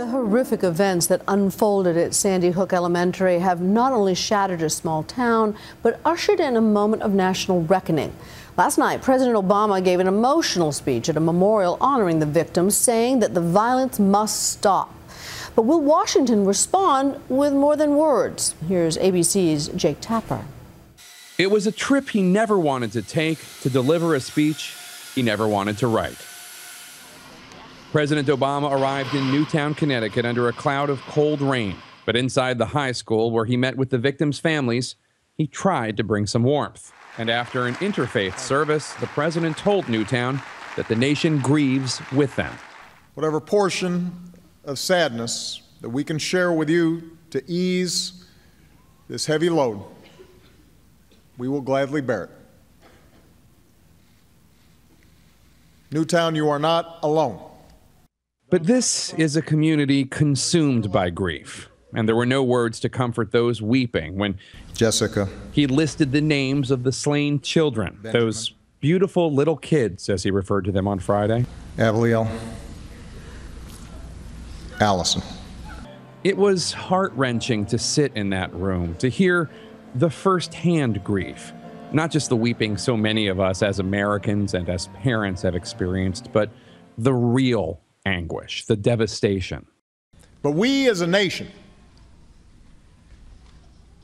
The horrific events that unfolded at Sandy Hook Elementary have not only shattered a small town, but ushered in a moment of national reckoning. Last night, President Obama gave an emotional speech at a memorial honoring the victims, saying that the violence must stop. But will Washington respond with more than words? Here's ABC's Jake Tapper. It was a trip he never wanted to take to deliver a speech he never wanted to write. President Obama arrived in Newtown, Connecticut under a cloud of cold rain. But inside the high school, where he met with the victims' families, he tried to bring some warmth. And after an interfaith service, the president told Newtown that the nation grieves with them. Whatever portion of sadness that we can share with you to ease this heavy load, we will gladly bear it. Newtown, you are not alone. But this is a community consumed by grief. And there were no words to comfort those weeping when Jessica. He listed the names of the slain children, Benjamin. those beautiful little kids, as he referred to them on Friday. Avielle. Allison. It was heart wrenching to sit in that room, to hear the firsthand grief. Not just the weeping so many of us as Americans and as parents have experienced, but the real anguish, the devastation. But we as a nation,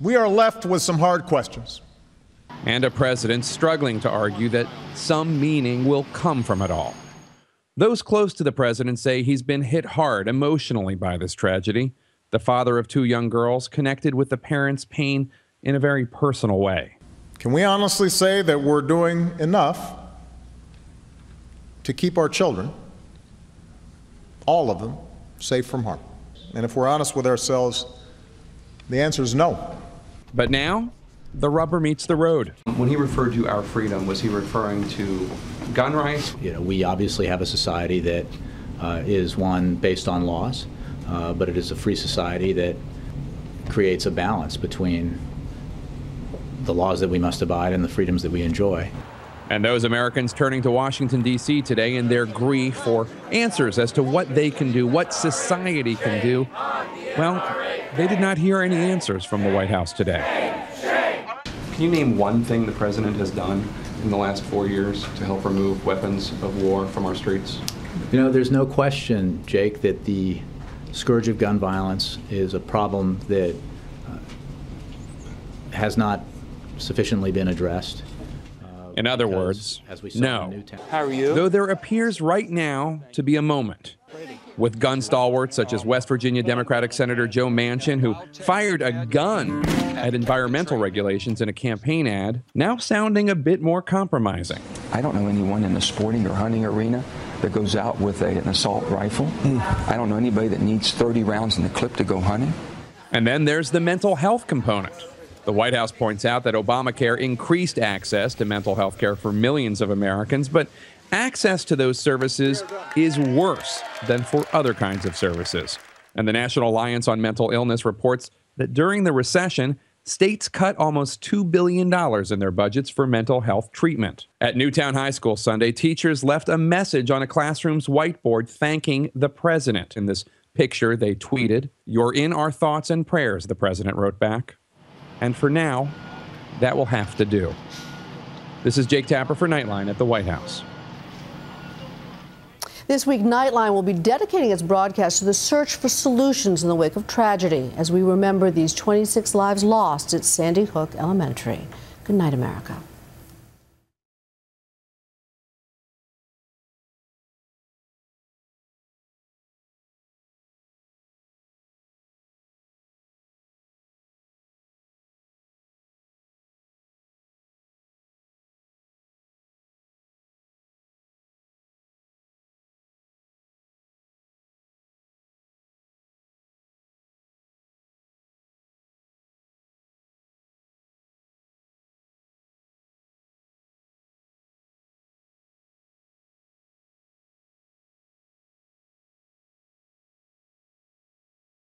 we are left with some hard questions. And a president struggling to argue that some meaning will come from it all. Those close to the president say he's been hit hard emotionally by this tragedy. The father of two young girls connected with the parents' pain in a very personal way. Can we honestly say that we're doing enough to keep our children, all of them, safe from harm? And if we're honest with ourselves, the answer is no. But now, the rubber meets the road. When he referred to our freedom, was he referring to gun rights? You know, we obviously have a society that uh, is one based on laws, uh, but it is a free society that creates a balance between the laws that we must abide and the freedoms that we enjoy. And those Americans turning to Washington, D.C. today in their grief for answers as to what they can do, what society can do, well, they did not hear any answers from the White House today. Can you name one thing the president has done in the last four years to help remove weapons of war from our streets? You know, there's no question, Jake, that the scourge of gun violence is a problem that uh, has not sufficiently been addressed. In other words, no. How are you? Though there appears right now to be a moment with gun stalwarts such as West Virginia Democratic Senator Joe Manchin, who fired a gun at environmental regulations in a campaign ad, now sounding a bit more compromising. I don't know anyone in the sporting or hunting arena that goes out with a, an assault rifle. Mm. I don't know anybody that needs 30 rounds in the clip to go hunting. And then there's the mental health component. The White House points out that Obamacare increased access to mental health care for millions of Americans, but access to those services is worse than for other kinds of services. And the National Alliance on Mental Illness reports that during the recession, states cut almost $2 billion in their budgets for mental health treatment. At Newtown High School Sunday, teachers left a message on a classroom's whiteboard thanking the president. In this picture, they tweeted, You're in our thoughts and prayers, the president wrote back. And for now, that will have to do. This is Jake Tapper for Nightline at the White House. This week, Nightline will be dedicating its broadcast to the search for solutions in the wake of tragedy as we remember these 26 lives lost at Sandy Hook Elementary. Good night, America.